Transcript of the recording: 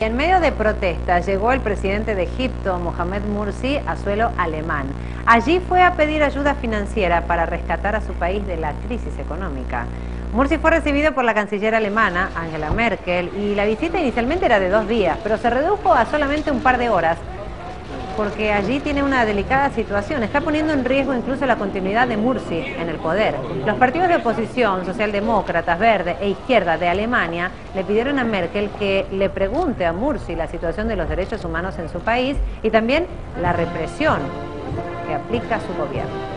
En medio de protestas llegó el presidente de Egipto, Mohamed Mursi, a suelo alemán. Allí fue a pedir ayuda financiera para rescatar a su país de la crisis económica. Mursi fue recibido por la canciller alemana, Angela Merkel, y la visita inicialmente era de dos días, pero se redujo a solamente un par de horas porque allí tiene una delicada situación. Está poniendo en riesgo incluso la continuidad de Mursi en el poder. Los partidos de oposición, socialdemócratas, verde e izquierda de Alemania, le pidieron a Merkel que le pregunte a Mursi la situación de los derechos humanos en su país y también la represión que aplica su gobierno.